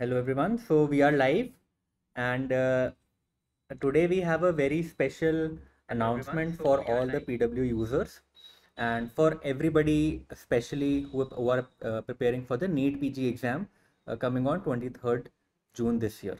Hello everyone. So we are live and uh, today we have a very special announcement So for all the. PW users and for everybody especially who, who are uh, preparing for the NEET PG exam uh, coming on 23rd June this year.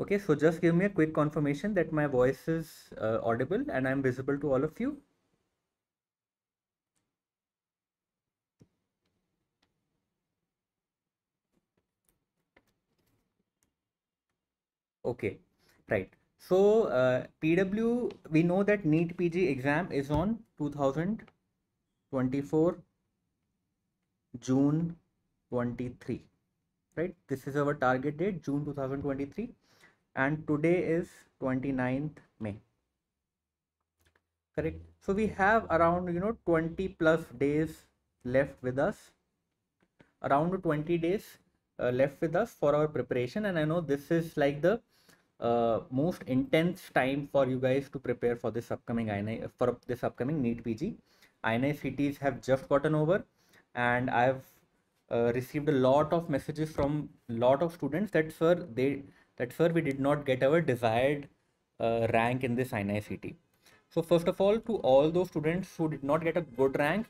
Okay, so just give me a quick confirmation that my voice is uh, audible and I'm visible to all of you. Okay, right. So uh, PW, we know that NEET PG exam is on 2024 June 23, right? This is our target date, June 2023, and today is 29th May. Correct. So we have around you know 20 plus days left with us, around 20 days uh, left with us for our preparation, and I know this is like the uh, most intense time for you guys to prepare for this upcoming INI for this upcoming NEET PG. CTs have just gotten over, and I've uh, received a lot of messages from lot of students that sir they that sir we did not get our desired uh, rank in this INI. So first of all, to all those students who did not get a good rank,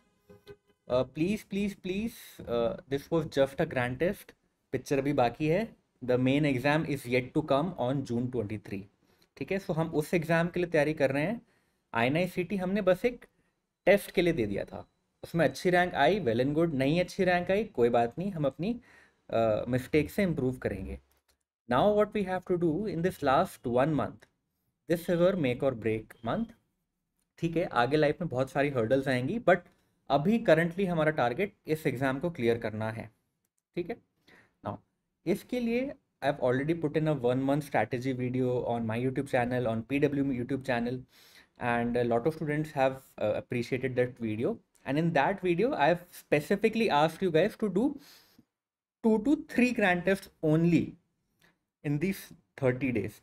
uh, please please please uh, this was just a grand test. Picture अभी बाकी है। The main exam is yet to come on June 23 ठीक है? सो हम उस exam के लिए तैयारी कर रहे हैं। I N I C T हमने बस एक टेस्ट के लिए दे दिया था। उसमें अच्छी रैंक आई वेल एंड गुड नहीं अच्छी रैंक आई कोई बात नहीं। हम अपनी मिस्टेक uh, से इम्प्रूव करेंगे। Now what we have to do in this last one month this is our make or break month ठीक है? आगे लाइफ में बहुत सारी हर्डल्स आएँगी बट अभी करंटली हमारा टारगेट इस एग्ज़ाम को क्लियर करना है। ठीक है? इसके लिए I have already put in a one month strategy video on my YouTube channel on P W YouTube channel and a lot of students have uh, appreciated that video and in that video i've specifically asked you guys to do two to three grand tests only in these 30 days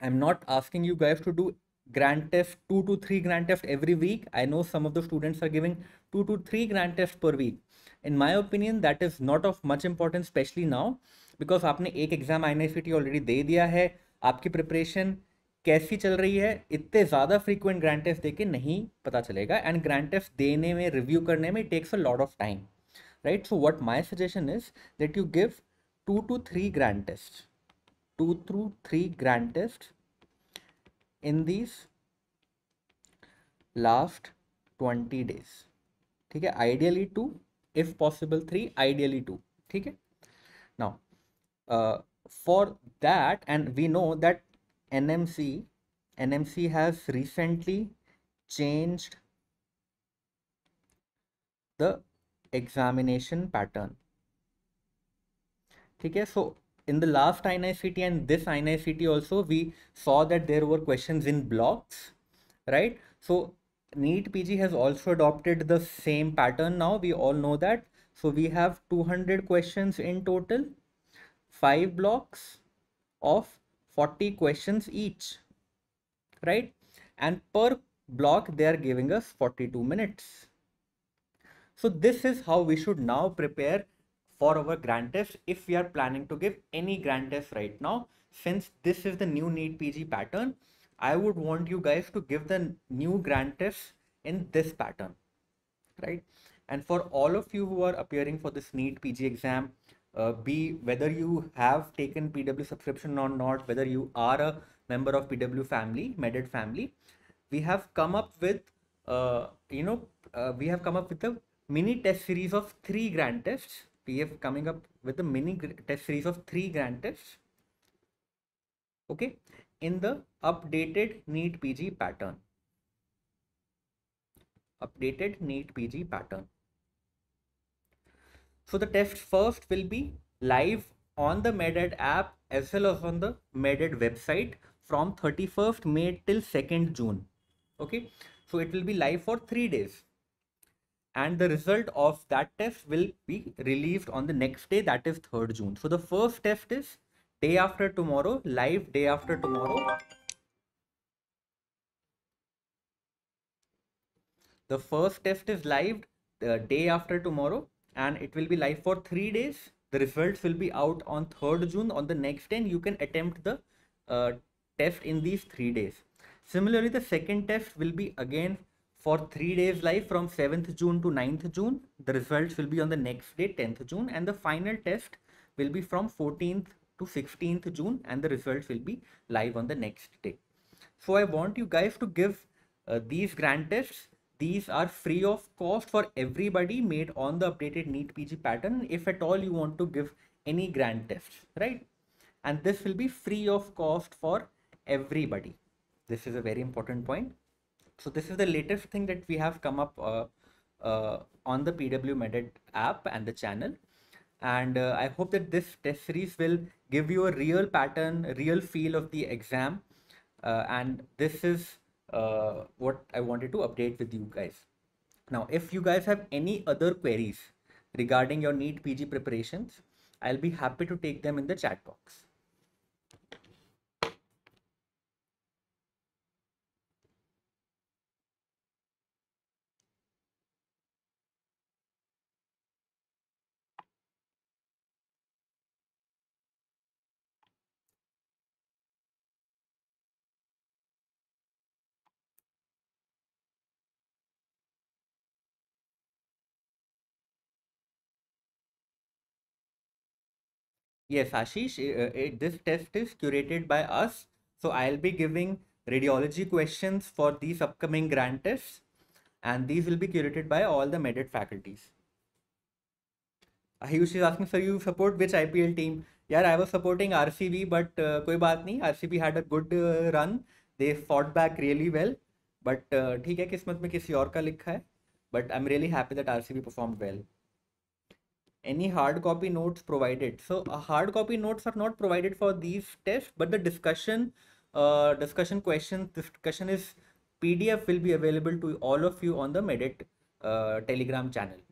i'm not asking you guys to do grand test two to three grand tests every week i know some of the students are giving two to three grand tests per week in my opinion that is not of much importance especially now because आपने एक exam I N already दे दिया है, आपकी preparation कैसी चल रही है, इतने ज़्यादा फ्रीक्वेंट ग्रांड टेस्ट देके नहीं पता चलेगा एंड ग्रांड टेस्ट देने में रिव्यू करने में takes a lot of time right so what my suggestion is that you give two to three grand test two through three grand test in these last twenty days ठीक है? Ideally two if possible three ideally two ठीक है? Now uh, for that and we know that NMC NMC has recently changed the examination pattern. Okay so in the last INICT and this INICT also we saw that there were questions in blocks right? So NEET PG has also adopted the same pattern now. We all know that. So we have 200 questions in total five blocks of 40 questions each right? And per block they are giving us 42 minutes. So this is how we should now prepare for our grand test if we are planning to give any grand test right now. Since this is the new NEET PG pattern I would want you guys to give the new grand test in this pattern right? And for all of you who are appearing for this NEET PG exam uh, be whether you have taken PW subscription or not, whether you are a member of PW family, Meded family, we have come up with, uh, you know, uh, we have come up with a mini test series of three grand tests. We have coming up with a mini test series of three grand tests. Okay, in the updated NEET PG pattern. Updated NEET PG pattern. So the test first will be live on the MedEd app as well as on the MedEd website from 31st May till 2nd June. Okay, so it will be live for three days. And the result of that test will be released on the next day, that is 3rd June. So the first test is day after tomorrow, live day after tomorrow. The first test is live the day after tomorrow and it will be live for three days the results will be out on 3rd June on the next day you can attempt the uh, test in these three days. Similarly, the second test will be again for three days live from 7th June to 9th June. The results will be on the next day, 10th June, and the final test will be from 14th to 16th June, and the results will be live on the next day. So I want you guys to give uh, these grand tests. These are free of cost for everybody made on the updated NEET PG pattern. If at all you want to give any grand tests, right? And this will be free of cost for everybody. This is a very important point. So this is the latest thing that we have come up uh, uh, on the PW Meded app and the channel. And uh, I hope that this test series will give you a real pattern, real feel of the exam. Uh, and this is uh, what I wanted to update with you guys. Now, if you guys have any other queries regarding your NEET PG preparations, I'll be happy to take them in the chat box. Yes, Ashish, uh, uh, it, this test is curated by us. So I'll be giving radiology questions for these upcoming grand tests and these will be curated by all the MedEd faculties. Ayush is asking, sir, you support which IPL team? Yeah, I was supporting RCB, but uh, koi baat nahi. RCB had a good uh, run. They fought back really well. But uh, ठीक है किस्मत में किसी और का लिखा है. But I'm really happy that RCB performed well. Any hard copy notes provided so uh, hard copy notes are not provided for these tests but the discussion uh, discussion questions discussion is pdf will be available to all of you on the medit uh, telegram channel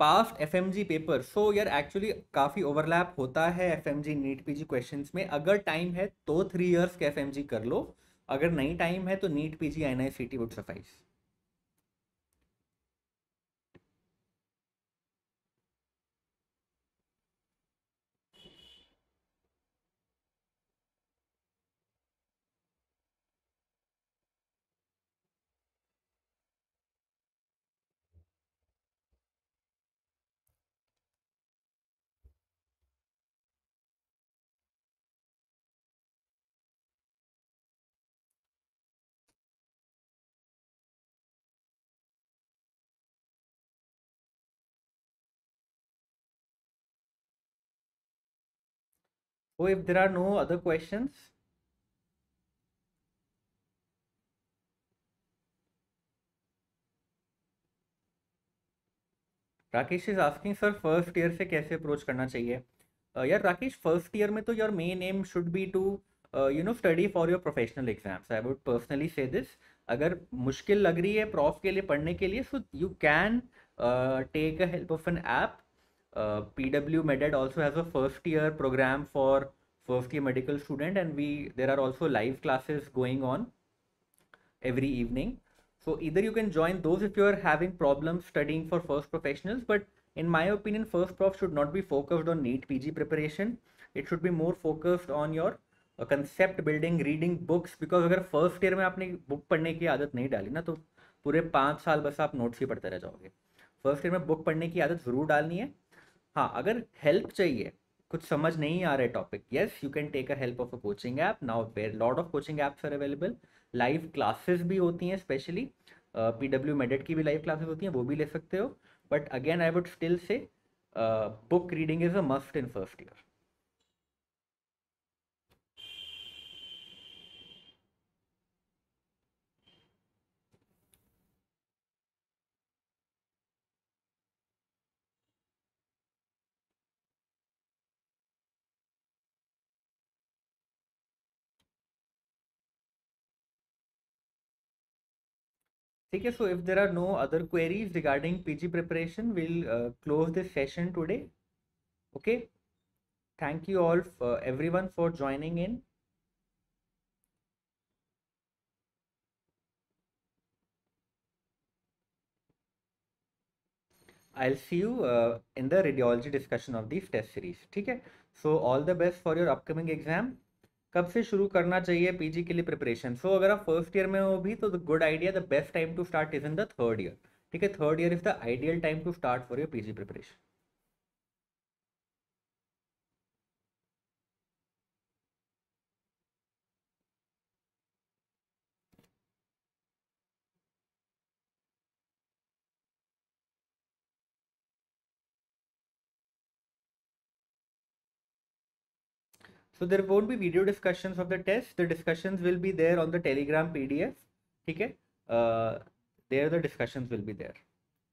past F M G paper so यार actually काफ़ी overlap होता है F M G NEET P G question में अगर time है तो three years के F M G कर लो अगर नहीं टाइम है तो NEET P G N I C T would suffice So if there are no other questions, Rakesh is asking sir first year से कैसे अप्रोच करना चाहिए? Uh, यार राकेश फ़र्स्ट ईयर में तो your main aim should be to you know study for your professional exams I would personally say this अगर मुश्किल लग रही है प्रॉफ के लिए पढ़ने के लिए so you can take a help of an app uh, PW Meded also has a first year program for first year medical student and we there are also live classes going on every evening so either you can join those if you are having problems studying for first professionals but in my opinion first prof should not be focused on NEET PG preparation it should be more focused on your uh, concept building reading books because अगर first year में आपने book पढ़ने की आदत नहीं डाली ना तो पूरे पाँच साल बस आप नोट्स ही पढ़ते रह जाओगे फ़र्स्ट ईयर में बुक पढ़ने की आदत ज़रूर डालनी है हाँ अगर हेल्प चाहिए, कुछ समझ नहीं आ रहा है topic yes you can take a help of a coaching app now where lot of coaching apps are available live classes भी होती हैं स्पेशली पी डब्ल्यू मेडेट की भी लाइव क्लासेस होती हैं, वो भी ले सकते हो. But again I would still say book reading is a must in first year Okay, so if there are no other queries regarding PG preparation, we'll uh, close the session today. Okay, thank you all, for, everyone for joining in. I'll see you uh, in the radiology discussion of these test series. Okay, so all the best for your upcoming exam. कब से शुरू करना चाहिए PG के लिए preparation so so, अगर आप first year में हो भी तो the good idea the best time to start is in the third year ठीक है? Third year is the ideal time to start for your PG preparation So there won't be video discussions of the test. The discussions will be there on the Telegram PDF. Okay. Uh, there the discussions will be there.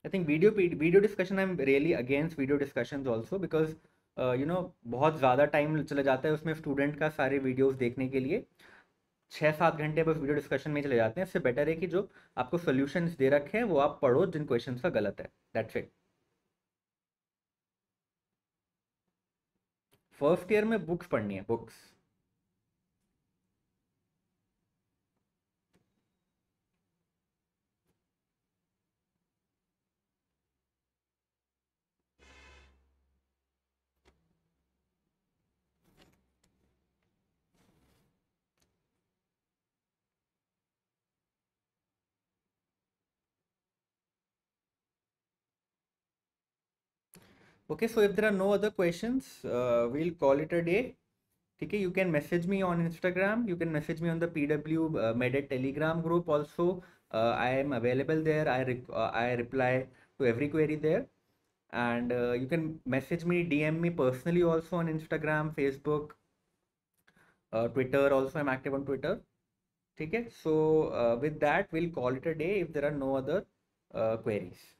I think video video discussion I'm really against video discussions also because uh, you know बहुत ज़्यादा time चला जाता है उसमें student का सारे videos देखने के लिए छः सात घंटे बस वीडियो डिस्कशन में चले जाते हैं इससे बेटर है कि जो आपको सोल्यूशंस दे रखे हैं वो आप पढ़ो जिन क्वेश्चन का गलत है दैट्स इट फ़र्स्ट ईयर में बुक्स पढ़नी है books. Okay so if there are no other questions uh, we'll call it a day. okay you can message me on instagram you can message me on the pw uh, telegram group also. Uh, i am available there. I re uh, i reply to every query there. And uh, you can message me dm me personally also on instagram facebook uh, twitter also. I'm active on twitter. okay so with that we'll call it a day if there are no other queries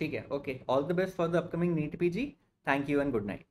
ठीक है okay all the best for the upcoming NEET PG thank you and good night